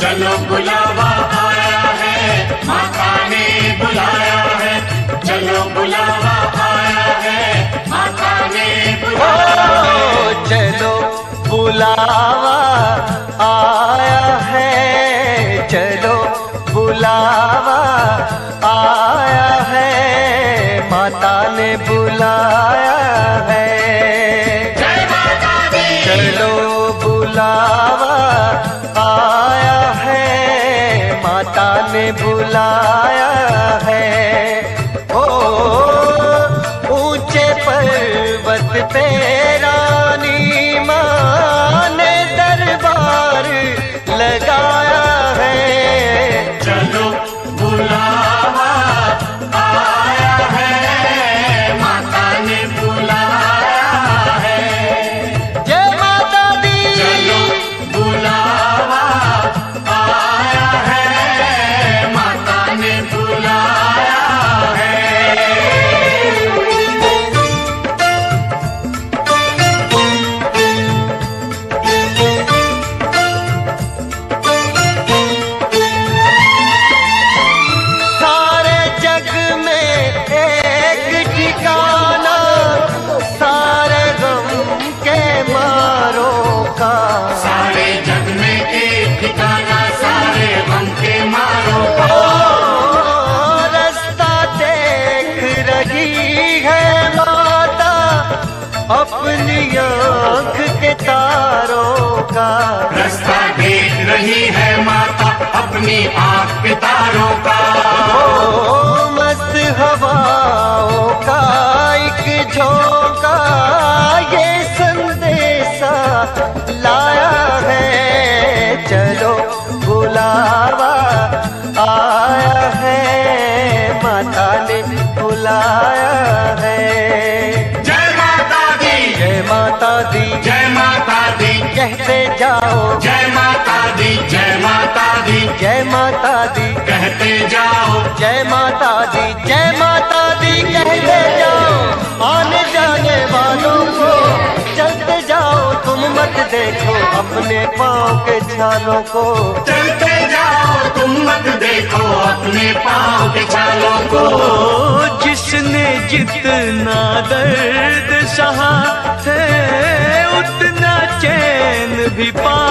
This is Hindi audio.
चलो बुलावा आया है माता ने बुलाया है। चलो बुलावा आया है माता ने बुलाया है। चलो बुलावा आया है चलो बुलावा आया है माता ने बुलाया है। चलो बुलावा बुलाया है। ओ ऊँचे पर्वत पे रानी माँ ने दरबार लगाया है माता अपनी आँख के तारों का। रास्ता देख रही है माता अपनी आँख के तारों का। ओ मस्त बुलाया है। जय माता दी। जय माता दी। जय माता दी। कहते जाओ। जय माता दी। जय माता दी। जय माता दी। कहते जाओ। जय माता दी। जय माता दी। कहते जाओ। आने जाने वालों को चलते जाओ। तुम मत देखो अपने पाँव के छालों को। चलते जाओ। तुम मत देखो अपने पाँव के छालों को। जितना दर्द सहा है उतना चैन भी पाया